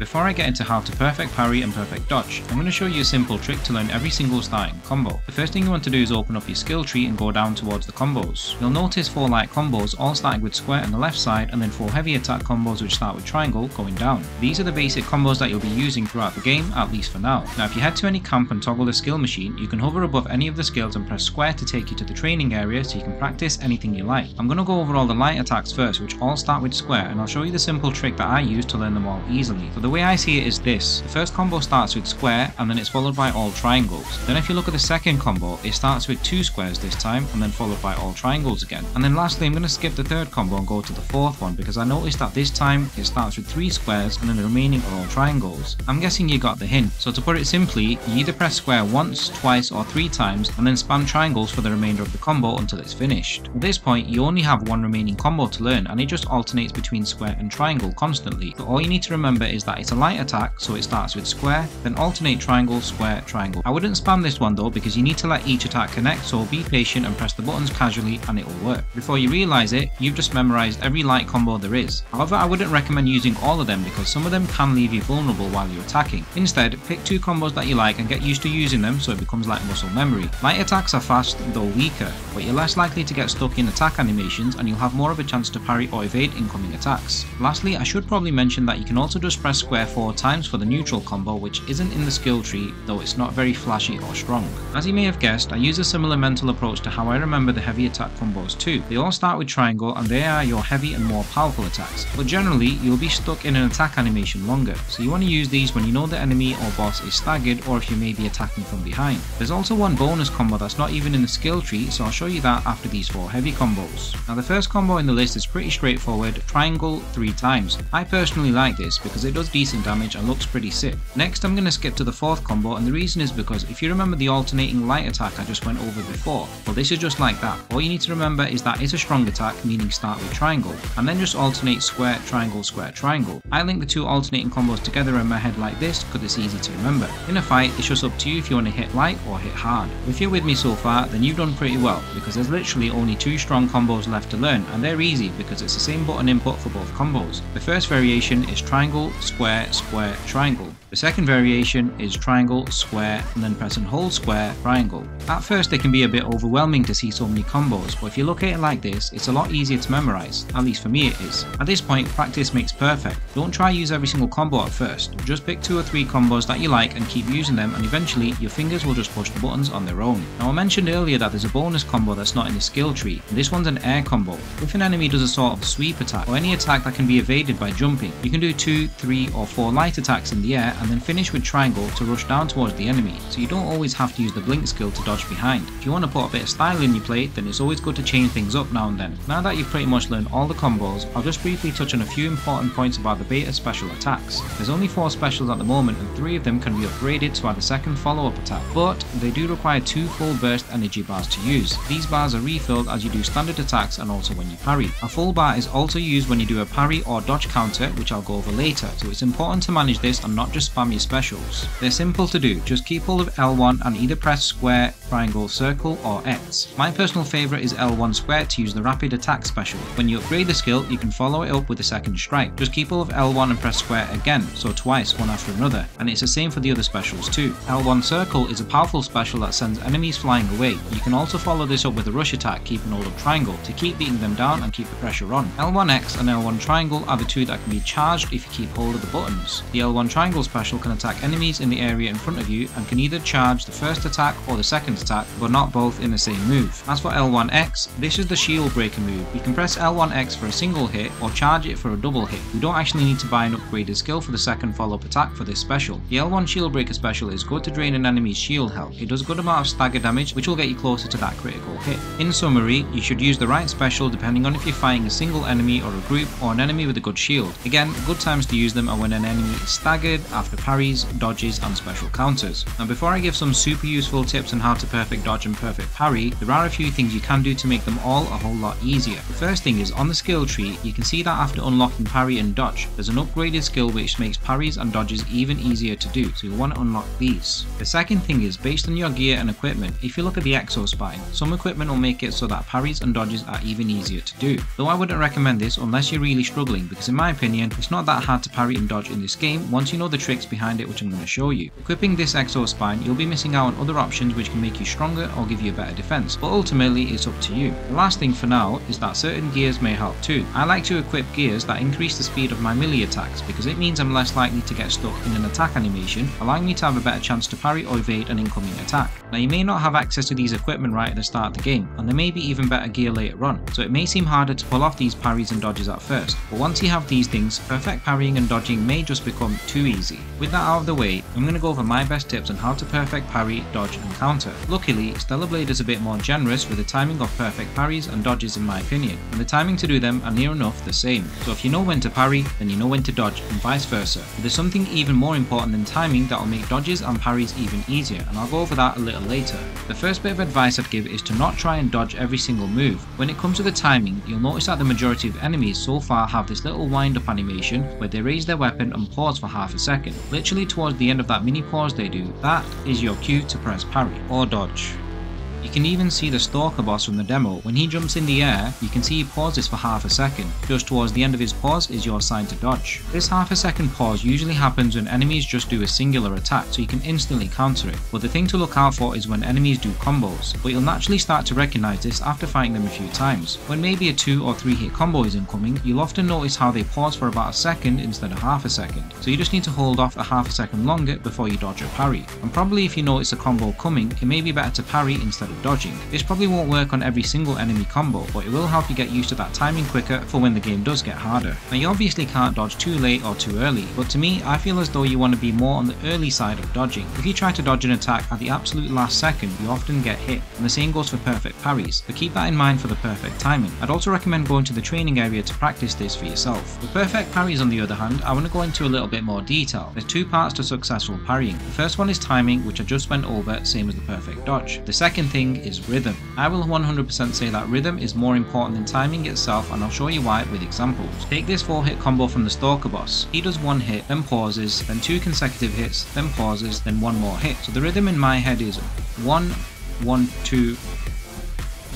Before I get into how to perfect parry and perfect dodge, I'm going to show you a simple trick to learn every single starting combo. The first thing you want to do is open up your skill tree and go down towards the combos. You'll notice 4 light combos all starting with square on the left side and then 4 heavy attack combos which start with triangle going down. These are the basic combos that you'll be using throughout the game, at least for now. Now if you head to any camp and toggle the skill machine, you can hover above any of the skills and press square to take you to the training area so you can practice anything you like. I'm going to go over all the light attacks first which all start with square and I'll show you the simple trick that I use to learn them all easily. So the way I see it is this. The first combo starts with square and then it's followed by all triangles. Then if you look at the second combo, it starts with two squares this time and then followed by all triangles again. And then lastly I'm going to skip the third combo and go to the fourth one because I noticed that this time it starts with three squares and then the remaining are all triangles. I'm guessing you got the hint. So to put it simply, you either press square once, twice or three times and then spam triangles for the remainder of the combo until it's finished. At this point you only have one remaining combo to learn and it just alternates between square and triangle constantly. So all you need to remember is that it's a light attack so it starts with square, then alternate triangle, square, triangle. I wouldn't spam this one though because you need to let each attack connect so be patient and press the buttons casually and it will work. Before you realise it, you've just memorised every light combo there is. However, I wouldn't recommend using all of them because some of them can leave you vulnerable while you're attacking. Instead, pick two combos that you like and get used to using them so it becomes like muscle memory. Light attacks are fast though weaker, but you're less likely to get stuck in attack animations and you'll have more of a chance to parry or evade incoming attacks. Lastly, I should probably mention that you can also just press square 4 times for the neutral combo which isn't in the skill tree though it's not very flashy or strong. As you may have guessed, I use a similar mental approach to how I remember the heavy attack combos too. They all start with triangle and they are your heavy and more powerful attacks, but generally you'll be stuck in an attack animation longer, so you want to use these when you know the enemy or boss is staggered or if you may be attacking from behind. There's also one bonus combo that's not even in the skill tree, so I'll show you that after these 4 heavy combos. Now the first combo in the list is pretty straightforward, triangle 3 times. I personally like this because it does decent damage and looks pretty sick. Next I'm going to skip to the fourth combo and the reason is because if you remember the alternating light attack I just went over before, well this is just like that. All you need to remember is that it's a strong attack meaning start with triangle and then just alternate square, triangle, square, triangle. I link the two alternating combos together in my head like this because it's easy to remember. In a fight it's just up to you if you want to hit light or hit hard. If you're with me so far then you've done pretty well because there's literally only two strong combos left to learn and they're easy because it's the same button input for both combos. The first variation is triangle, square, square, square, triangle. The second variation is triangle, square, and then press and hold square, triangle. At first it can be a bit overwhelming to see so many combos, but if you look at it like this, it's a lot easier to memorize, at least for me it is. At this point, practice makes perfect. Don't try to use every single combo at first, just pick two or three combos that you like and keep using them and eventually your fingers will just push the buttons on their own. Now I mentioned earlier that there's a bonus combo that's not in the skill tree, this one's an air combo. If an enemy does a sort of sweep attack, or any attack that can be evaded by jumping, you can do 2, 3 or 4 light attacks in the air and then finish with triangle to rush down towards the enemy, so you don't always have to use the blink skill to dodge behind. If you want to put a bit of style in your play, then it's always good to change things up now and then. Now that you've pretty much learned all the combos, I'll just briefly touch on a few important points about the beta special attacks. There's only 4 specials at the moment and 3 of them can be upgraded to add a second follow-up attack, but they do require 2 full burst energy bars to use. These bars are refilled as you do standard attacks and also when you parry. A full bar is also used when you do a parry or dodge counter, which I'll go over later, so it's important to manage this and not just spam your specials. They're simple to do, just keep hold of L1 and either press square, triangle, circle or X. My personal favourite is L1 square to use the rapid attack special. When you upgrade the skill, you can follow it up with a second strike. Just keep hold of L1 and press square again, so twice, one after another, and it's the same for the other specials too. L1 circle is a powerful special that sends enemies flying away. You can also follow this up with a rush attack, keeping hold of triangle, to keep beating them down and keep the pressure on. L1X and L1 triangle are the two that can be charged if you keep hold of the buttons. The L1 triangle special can attack enemies in the area in front of you and can either charge the first attack or the second attack, but not both in the same move. As for L1X, this is the shield breaker move. You can press L1X for a single hit or charge it for a double hit. You don't actually need to buy an upgraded skill for the second follow-up attack for this special. The L1 shield breaker special is good to drain an enemy's shield health. It does a good amount of stagger damage which will get you closer to that critical hit. In summary, you should use the right special depending on if you're fighting a single enemy or a group or an enemy with a good shield. Again, good times to use them are when an enemy is staggered after parries, dodges and special counters. Now before I give some super useful tips on how to perfect dodge and perfect parry, there are a few things you can do to make them all a whole lot easier. The first thing is on the skill tree, you can see that after unlocking parry and dodge, there's an upgraded skill which makes parries and dodges even easier to do, so you want to unlock these. The second thing is based on your gear and equipment, if you look at the exo spine, some equipment will make it so that parries and dodges are even easier to do. Though I wouldn't recommend this unless you're really struggling because in my opinion, it's not that hard to parry and dodge in this game once you know the tricks behind it which I'm going to show you. Equipping this Exo Spine, you'll be missing out on other options which can make you stronger or give you a better defense, but ultimately it's up to you. The last thing for now is that certain gears may help too. I like to equip gears that increase the speed of my melee attacks because it means I'm less likely to get stuck in an attack animation, allowing me to have a better chance to parry or evade an incoming attack. Now you may not have access to these equipment right at the start of the game, and there may be even better gear later on, so it may seem harder to pull off these parries and dodges at first, but once you have these things, perfect parrying and dodging may just become too easy. With that out of the way, I'm going to go over my best tips on how to perfect parry, dodge and counter. Luckily, Stellar Blade is a bit more generous with the timing of perfect parries and dodges in my opinion, and the timing to do them are near enough the same, so if you know when to parry, then you know when to dodge and vice versa. But there's something even more important than timing that will make dodges and parries even easier, and I'll go over that a little later. The first bit of advice I'd give is to not try and dodge every single move. When it comes to the timing, you'll notice that the majority of enemies so far have this little wind up animation where they raise their weapon and pause for half a second. Literally towards the end of that mini pause they do, that is your cue to press parry or dodge. You can even see the Stalker boss from the demo. When he jumps in the air, you can see he pauses for half a second. Just towards the end of his pause is your sign to dodge. This half a second pause usually happens when enemies just do a singular attack, so you can instantly counter it. But the thing to look out for is when enemies do combos, but you'll naturally start to recognize this after fighting them a few times. When maybe a 2 or 3 hit combo is incoming, you'll often notice how they pause for about a second instead of half a second, so you just need to hold off a half a second longer before you dodge or parry. And probably if you notice a combo coming, it may be better to parry instead of dodging. This probably won't work on every single enemy combo, but it will help you get used to that timing quicker for when the game does get harder. Now you obviously can't dodge too late or too early, but to me I feel as though you want to be more on the early side of dodging. If you try to dodge an attack at the absolute last second, you often get hit, and the same goes for perfect parries, but keep that in mind for the perfect timing. I'd also recommend going to the training area to practice this for yourself. With perfect parries on the other hand, I want to go into a little bit more detail. There's two parts to successful parrying. The first one is timing, which I just went over, same as the perfect dodge. The second thing is rhythm. I will 100% say that rhythm is more important than timing itself and I'll show you why with examples. Take this 4 hit combo from the Stalker boss. He does one hit, then pauses, then two consecutive hits, then pauses, then one more hit. So the rhythm in my head is 1, 1, 2,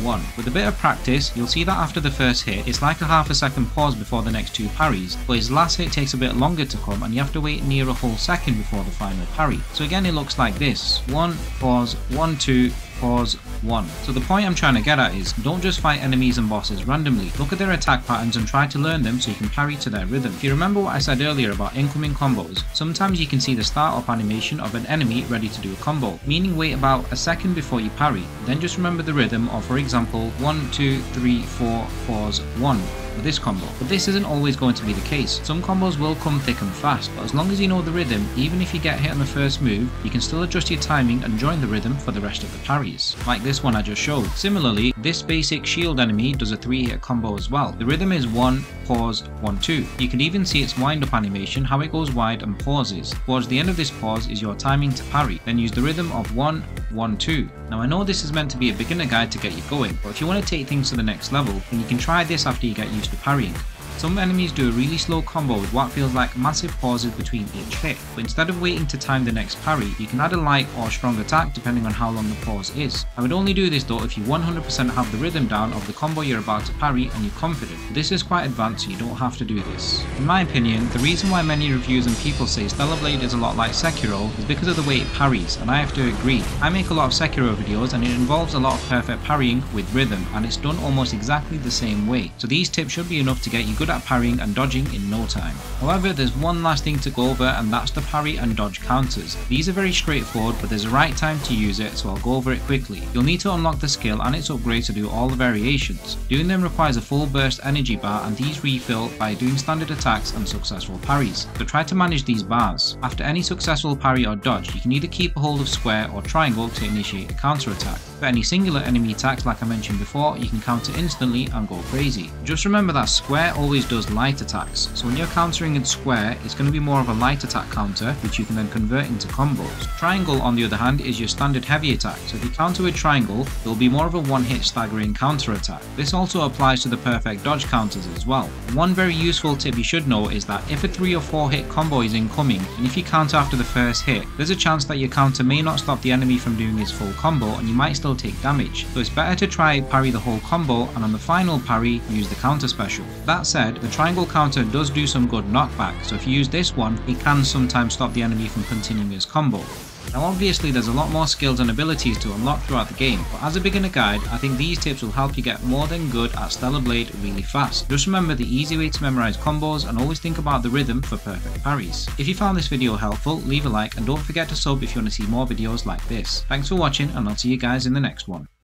1. With a bit of practice, you'll see that after the first hit, it's like a half a second pause before the next two parries, but his last hit takes a bit longer to come and you have to wait near a whole second before the final parry. So again it looks like this, 1, pause, 1, 2, pause, 1. So the point I'm trying to get at is, don't just fight enemies and bosses randomly, look at their attack patterns and try to learn them so you can parry to their rhythm. If you remember what I said earlier about incoming combos, sometimes you can see the start up animation of an enemy ready to do a combo, meaning wait about a second before you parry, then just remember the rhythm of for example 1, 2, 3, 4, pause, 1 for this combo. But this isn't always going to be the case. Some combos will come thick and fast, but as long as you know the rhythm, even if you get hit on the first move, you can still adjust your timing and join the rhythm for the rest of the parries, like this one I just showed. Similarly, this basic shield enemy does a 3 hit combo as well. The rhythm is 1, pause, 1, 2. You can even see its wind up animation, how it goes wide and pauses. Towards the end of this pause is your timing to parry, then use the rhythm of 1, 1, 2. Now I know this is meant to be a beginner guide to get you going, but if you want to take things to the next level, then you can try this after you get used to parrying. Some enemies do a really slow combo with what feels like massive pauses between each hit, but instead of waiting to time the next parry, you can add a light or strong attack depending on how long the pause is. I would only do this though if you 100% have the rhythm down of the combo you're about to parry and you're confident. This is quite advanced so you don't have to do this. In my opinion, the reason why many reviews and people say Stellar Blade is a lot like Sekiro is because of the way it parries, and I have to agree. I make a lot of Sekiro videos and it involves a lot of perfect parrying with rhythm, and it's done almost exactly the same way. So these tips should be enough to get you good at parrying and dodging in no time. However, there's one last thing to go over and that's the parry and dodge counters. These are very straightforward but there's a right time to use it so I'll go over it quickly. You'll need to unlock the skill and its upgrade to do all the variations. Doing them requires a full burst energy bar and these refill by doing standard attacks and successful parries. So try to manage these bars. After any successful parry or dodge, you can either keep a hold of square or triangle to initiate a counter attack. For any singular enemy attacks like I mentioned before, you can counter instantly and go crazy. Just remember that square always does light attacks, so when you're countering in square, it's going to be more of a light attack counter, which you can then convert into combos. Triangle, on the other hand, is your standard heavy attack, so if you counter with triangle, it will be more of a one-hit staggering counter attack. This also applies to the perfect dodge counters as well. One very useful tip you should know is that if a 3 or 4 hit combo is incoming, and if you counter after the first hit, there's a chance that your counter may not stop the enemy from doing his full combo, and you might still take damage. So it's better to try parry the whole combo, and on the final parry, use the counter special. That said, said, the triangle counter does do some good knockback, so if you use this one, it can sometimes stop the enemy from continuing his combo. Now obviously there's a lot more skills and abilities to unlock throughout the game, but as a beginner guide, I think these tips will help you get more than good at Stellar Blade really fast. Just remember the easy way to memorize combos and always think about the rhythm for perfect parries. If you found this video helpful, leave a like and don't forget to sub if you want to see more videos like this. Thanks for watching and I'll see you guys in the next one.